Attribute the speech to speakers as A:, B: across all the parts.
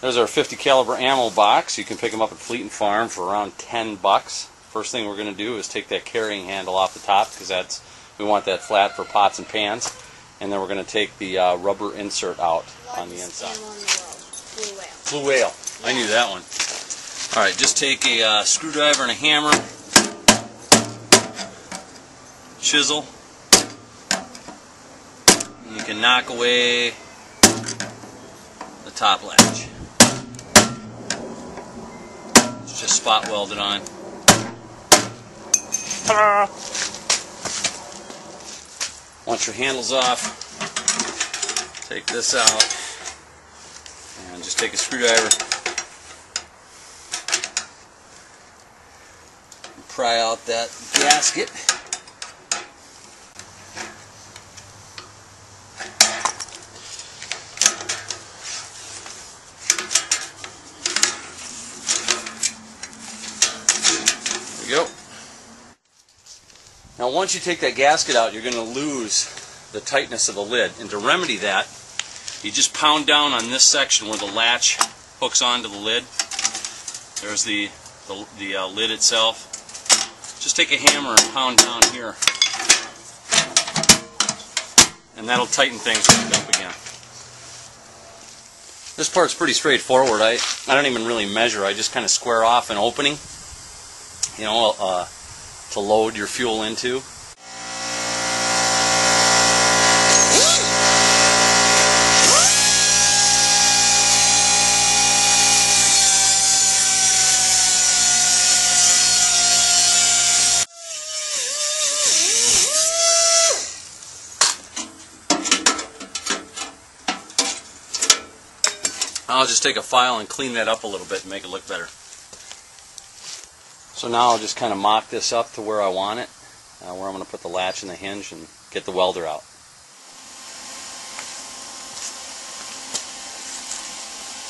A: There's our 50 caliber ammo box. You can pick them up at Fleet and Farm for around 10 bucks. First thing we're going to do is take that carrying handle off the top because that's we want that flat for pots and pans. And then we're going to take the uh, rubber insert out on the inside.
B: The. Blue whale.
A: Blue whale. I knew that one. All right, just take a uh, screwdriver and a hammer, chisel. And you can knock away the top latch. It's just spot welded on. Once your handle's off, take this out and just take a screwdriver pry out that gasket. Once you take that gasket out, you're going to lose the tightness of the lid. And to remedy that, you just pound down on this section where the latch hooks onto the lid. There's the, the, the uh, lid itself. Just take a hammer and pound down here. And that'll tighten things up again. This part's pretty straightforward. I, I don't even really measure. I just kind of square off an opening, you know, uh, to load your fuel into. I'll just take a file and clean that up a little bit and make it look better. So now I'll just kind of mock this up to where I want it, uh, where I'm going to put the latch and the hinge and get the welder out.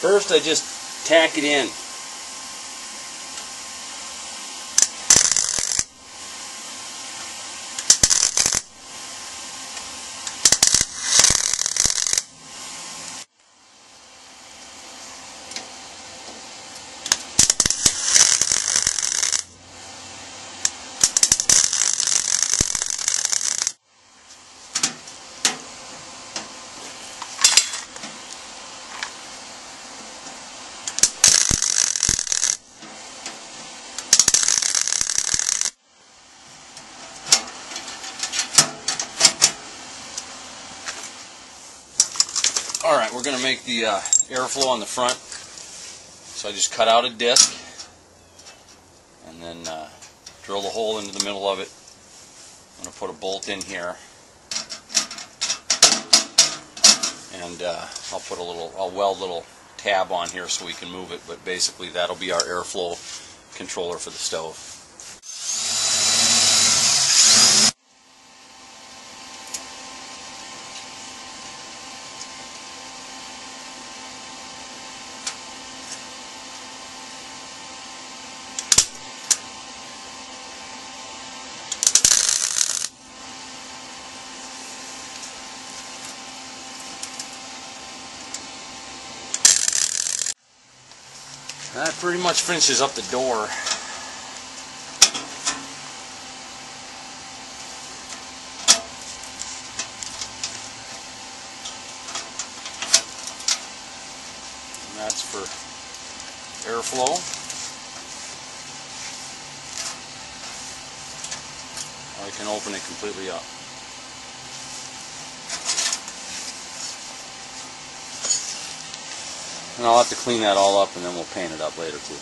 A: First I just tack it in. All right, we're going to make the uh, airflow on the front. So I just cut out a disc and then uh, drill the hole into the middle of it. I'm going to put a bolt in here. And uh, I'll put a little, I'll weld a little tab on here so we can move it, but basically that'll be our airflow controller for the stove. That pretty much finishes up the door. And that's for airflow. I can open it completely up. And I'll have to clean that all up and then we'll paint it up later too.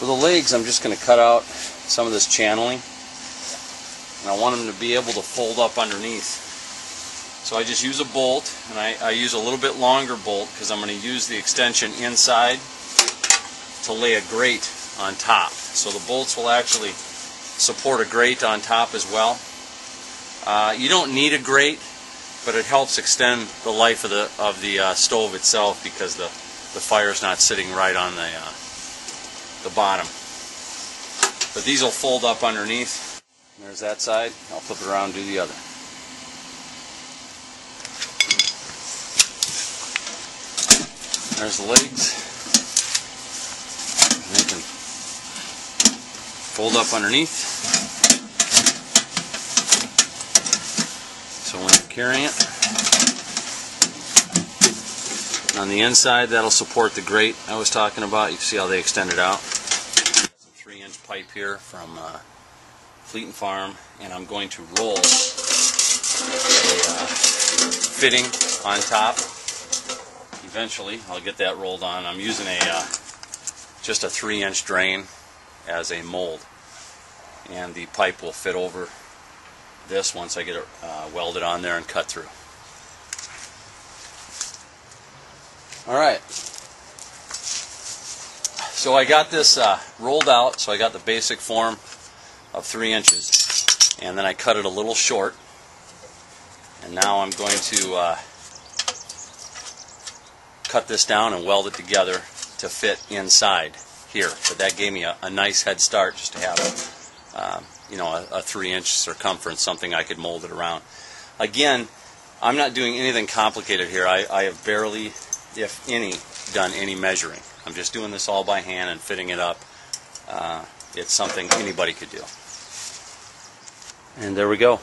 A: For the legs, I'm just going to cut out some of this channeling. And I want them to be able to fold up underneath. So I just use a bolt, and I, I use a little bit longer bolt because I'm going to use the extension inside to lay a grate on top. So the bolts will actually support a grate on top as well. Uh, you don't need a grate, but it helps extend the life of the of the uh, stove itself because the the fire's not sitting right on the uh, the bottom. But these will fold up underneath. There's that side. I'll flip it around do the other. There's the legs. And they can fold up underneath. So when you're carrying it, on the inside that'll support the grate I was talking about. You can see how they extended out. Some three inch pipe here from uh, Fleet and Farm and I'm going to roll a uh, fitting on top. Eventually I'll get that rolled on. I'm using a uh, just a three inch drain as a mold and the pipe will fit over this once I get it uh, welded on there and cut through. Alright. So I got this uh, rolled out, so I got the basic form of three inches. And then I cut it a little short. And now I'm going to uh, cut this down and weld it together to fit inside here. But that gave me a, a nice head start just to have uh, you know, a, a three inch circumference, something I could mold it around. Again, I'm not doing anything complicated here. I, I have barely, if any, done any measuring. I'm just doing this all by hand and fitting it up. Uh, it's something anybody could do. And there we go.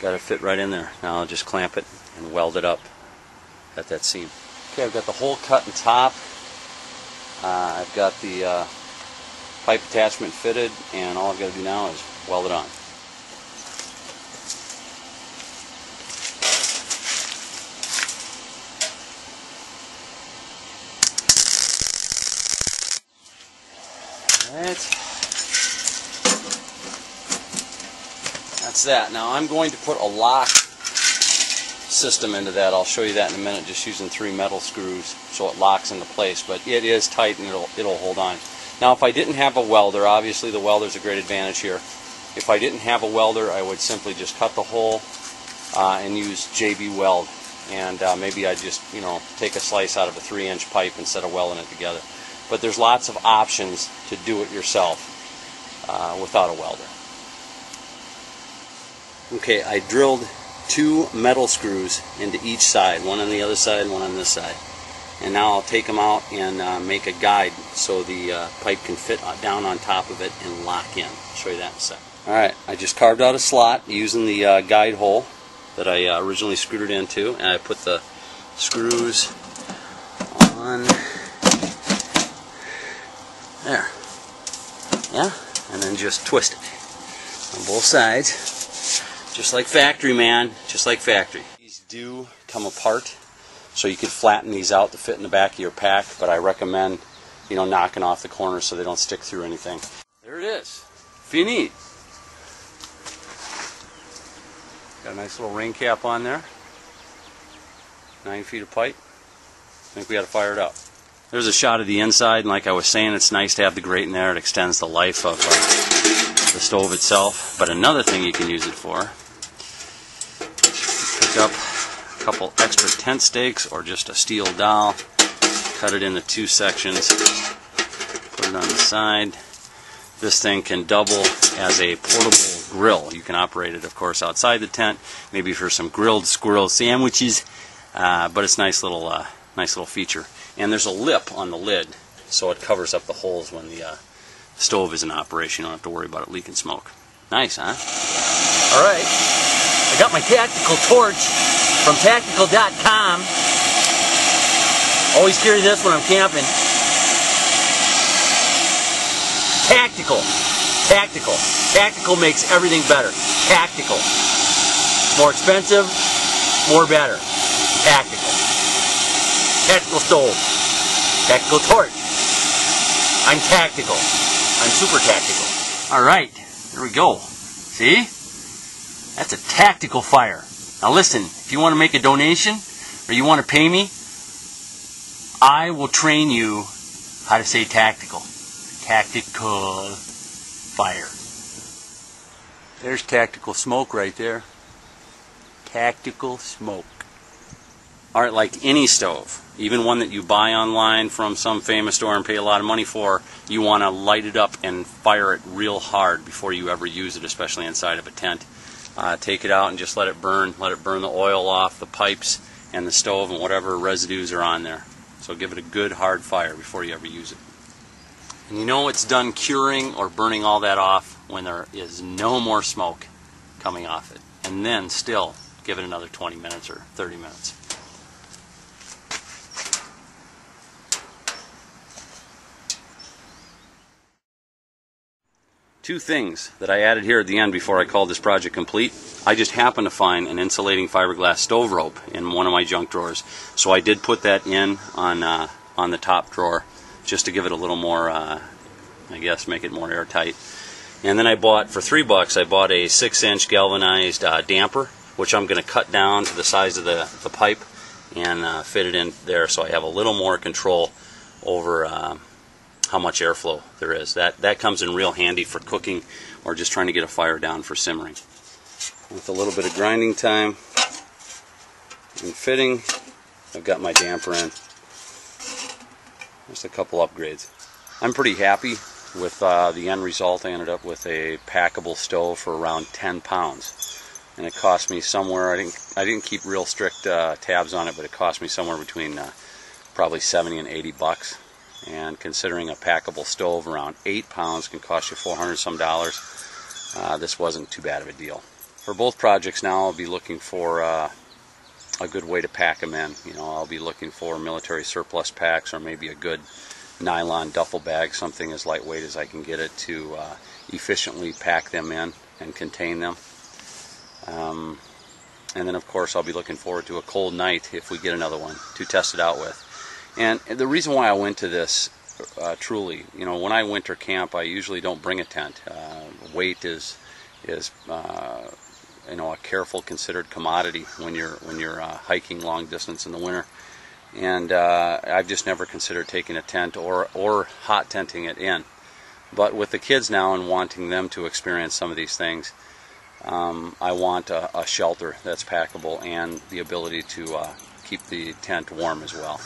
A: Got it fit right in there. Now I'll just clamp it and weld it up at that seam. Okay, I've got the hole cut in top. Uh, I've got the uh, pipe attachment fitted and all I've got to do now is weld it on. Alright. That's that. Now I'm going to put a lock system into that. I'll show you that in a minute just using three metal screws so it locks into place. But it is tight and it'll, it'll hold on. Now if I didn't have a welder, obviously the welder's a great advantage here. If I didn't have a welder, I would simply just cut the hole uh, and use JB Weld. And uh, maybe I'd just, you know, take a slice out of a three inch pipe instead of welding it together. But there's lots of options to do it yourself uh, without a welder. Okay, I drilled two metal screws into each side, one on the other side and one on this side and now I'll take them out and uh, make a guide so the uh, pipe can fit down on top of it and lock in. I'll show you that in a second. Alright, I just carved out a slot using the uh, guide hole that I uh, originally screwed it into and I put the screws on there. Yeah, and then just twist it on both sides. Just like factory, man. Just like factory. These do come apart so you could flatten these out to fit in the back of your pack, but I recommend, you know, knocking off the corners so they don't stick through anything. There it is. Fini. Got a nice little rain cap on there. Nine feet of pipe. I think we got to fire it up. There's a shot of the inside, and like I was saying, it's nice to have the grate in there. It extends the life of uh, the stove itself. But another thing you can use it for, pick up couple extra tent stakes or just a steel dowel. Cut it into two sections. Put it on the side. This thing can double as a portable grill. You can operate it, of course, outside the tent, maybe for some grilled squirrel sandwiches. Uh, but it's nice little, uh, nice little feature. And there's a lip on the lid, so it covers up the holes when the uh, stove is in operation. You don't have to worry about it leaking smoke. Nice, huh? All right. I got my tactical torch from tactical.com. Always carry this when I'm camping. Tactical. Tactical. Tactical makes everything better. Tactical. More expensive, more better. Tactical. Tactical stove. Tactical torch. I'm tactical. I'm super tactical. Alright, there we go. See? That's a tactical fire. Now listen, if you want to make a donation or you want to pay me, I will train you how to say tactical. Tactical fire. There's tactical smoke right there. Tactical smoke. Alright, like any stove, even one that you buy online from some famous store and pay a lot of money for, you want to light it up and fire it real hard before you ever use it, especially inside of a tent. Uh, take it out and just let it burn. Let it burn the oil off the pipes and the stove and whatever residues are on there. So give it a good hard fire before you ever use it. And you know it's done curing or burning all that off when there is no more smoke coming off it. And then still give it another 20 minutes or 30 minutes. Two things that I added here at the end before I called this project complete. I just happened to find an insulating fiberglass stove rope in one of my junk drawers. So I did put that in on, uh, on the top drawer just to give it a little more, uh, I guess, make it more airtight. And then I bought, for three bucks, I bought a six inch galvanized uh, damper, which I'm going to cut down to the size of the, the pipe and uh, fit it in there so I have a little more control over uh, how much airflow there is. That, that comes in real handy for cooking or just trying to get a fire down for simmering. With a little bit of grinding time and fitting, I've got my damper in. Just a couple upgrades. I'm pretty happy with uh, the end result. I ended up with a packable stove for around 10 pounds. And it cost me somewhere, I didn't, I didn't keep real strict uh, tabs on it, but it cost me somewhere between uh, probably 70 and 80 bucks. And considering a packable stove around 8 pounds can cost you 400 some dollars, uh, this wasn't too bad of a deal. For both projects now, I'll be looking for uh, a good way to pack them in. You know, I'll be looking for military surplus packs or maybe a good nylon duffel bag, something as lightweight as I can get it to uh, efficiently pack them in and contain them. Um, and then, of course, I'll be looking forward to a cold night if we get another one to test it out with. And the reason why I went to this, uh, truly, you know, when I winter camp, I usually don't bring a tent. Uh, weight is is uh, you know a careful, considered commodity when you're when you're uh, hiking long distance in the winter. And uh, I've just never considered taking a tent or or hot tenting it in. But with the kids now and wanting them to experience some of these things, um, I want a, a, shelter that's packable and the ability to uh, keep the tent warm as well.